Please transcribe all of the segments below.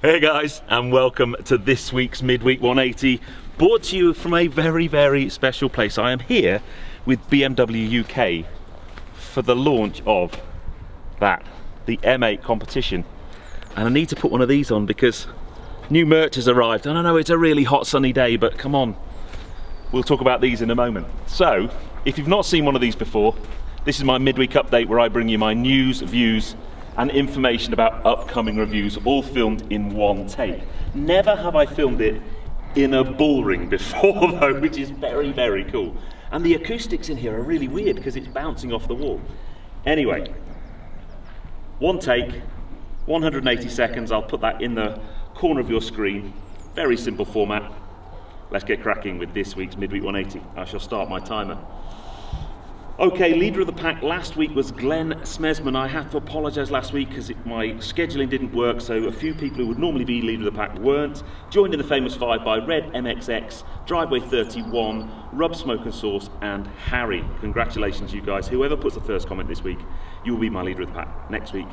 Hey guys, and welcome to this week's Midweek 180, brought to you from a very, very special place. I am here with BMW UK for the launch of that, the M8 competition. And I need to put one of these on because new merch has arrived. And I know it's a really hot sunny day, but come on, we'll talk about these in a moment. So, if you've not seen one of these before, this is my midweek update where I bring you my news, views, and information about upcoming reviews, all filmed in one take. Never have I filmed it in a bullring before though, which is very, very cool. And the acoustics in here are really weird because it's bouncing off the wall. Anyway, one take, 180 seconds, I'll put that in the corner of your screen. Very simple format. Let's get cracking with this week's Midweek 180. I shall start my timer. Okay, leader of the pack last week was Glenn Smesman. I had to apologise last week because my scheduling didn't work, so a few people who would normally be leader of the pack weren't. Joined in the famous five by Red MXX, Driveway 31, Rub Smoke and Sauce, and Harry. Congratulations, you guys. Whoever puts the first comment this week, you will be my leader of the pack next week.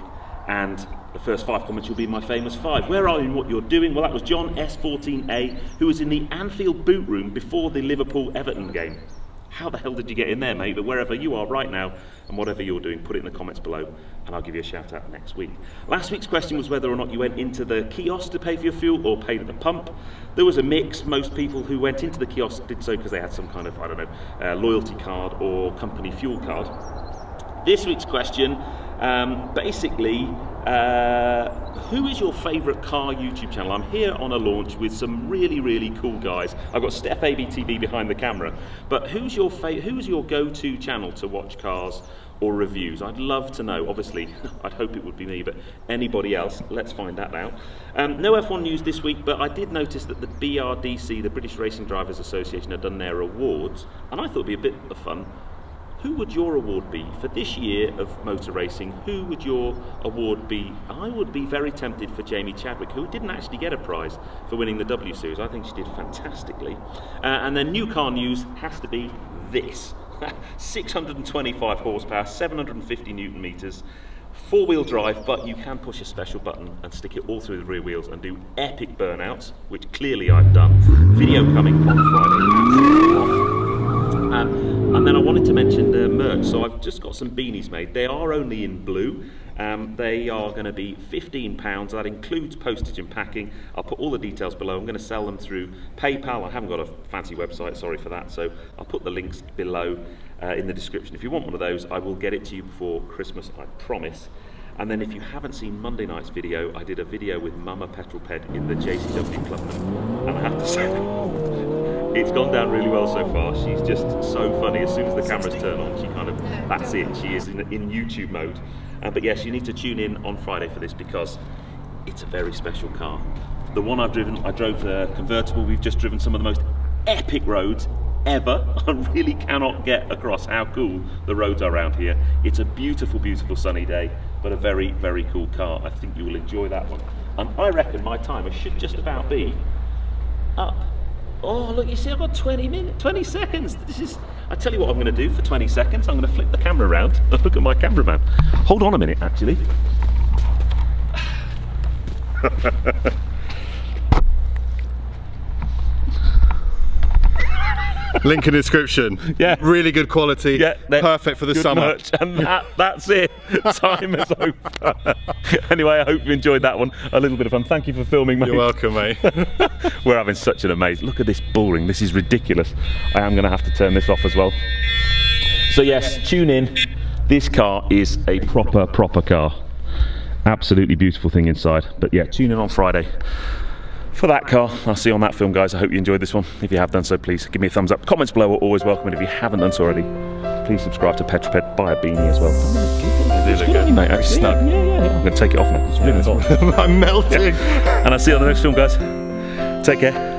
And the first five comments will be my famous five. Where are you and what you're doing? Well, that was John S14A, who was in the Anfield boot room before the Liverpool Everton game. How the hell did you get in there, mate? But wherever you are right now and whatever you're doing, put it in the comments below and I'll give you a shout out next week. Last week's question was whether or not you went into the kiosk to pay for your fuel or paid at the pump. There was a mix. Most people who went into the kiosk did so because they had some kind of, I don't know, uh, loyalty card or company fuel card. This week's question um, basically, uh, who is your favourite car YouTube channel? I'm here on a launch with some really, really cool guys. I've got Steph ABTV behind the camera. But who's your who's your go-to channel to watch cars or reviews? I'd love to know. Obviously, I'd hope it would be me, but anybody else? Let's find that out. Um, no F1 news this week, but I did notice that the BRDC, the British Racing Drivers Association, had done their awards, and I thought it'd be a bit of fun who would your award be for this year of motor racing? Who would your award be? I would be very tempted for Jamie Chadwick, who didn't actually get a prize for winning the W Series. I think she did fantastically. Uh, and then new car news has to be this 625 horsepower, 750 newton meters. Four wheel drive, but you can push a special button and stick it all through the rear wheels and do epic burnouts, which clearly I've done. Video coming on Friday. Um, and then I wanted to mention the merch. So I've just got some beanies made. They are only in blue. Um, they are going to be £15. That includes postage and packing. I'll put all the details below. I'm going to sell them through PayPal. I haven't got a fancy website, sorry for that. So I'll put the links below uh, in the description. If you want one of those, I will get it to you before Christmas, I promise. And then if you haven't seen Monday night's video, I did a video with Mama Petrol Ped in the JCW Club. And I have to say, it's gone down really well so far. She's just so funny. As soon as the cameras turn on, she kind of, that's it. She is in, in YouTube mode. Uh, but yes, you need to tune in on Friday for this because it's a very special car. The one I've driven, I drove the convertible. We've just driven some of the most epic roads ever. I really cannot get across how cool the roads are around here. It's a beautiful, beautiful sunny day, but a very, very cool car. I think you will enjoy that one. And I reckon my timer should just about be up. Oh, look, you see, I've got 20 minutes, 20 seconds. This is, I tell you what I'm going to do for 20 seconds. I'm going to flip the camera around and look at my cameraman. Hold on a minute, actually. Link in the description. Yeah. Really good quality. Yeah. Perfect for the summer. Merch, and that, that's it. Time is over. anyway, I hope you enjoyed that one. A little bit of fun. Thank you for filming, mate. You're welcome, mate. We're having such an amazing. Look at this bullring. This is ridiculous. I am going to have to turn this off as well. So yes, tune in. This car is a proper, proper car. Absolutely beautiful thing inside. But yeah, tune in on Friday for that car. I'll see you on that film, guys. I hope you enjoyed this one. If you have done so, please give me a thumbs up. Comments below are always welcome. And if you haven't done so already, please subscribe to Petrol Ped. Buy a beanie as well. It's good, good. mate. Actually, snug. Yeah, yeah, yeah. I'm going to take it off now. It's really hot. I'm melting. And I'll see you on the next film, guys. Take care.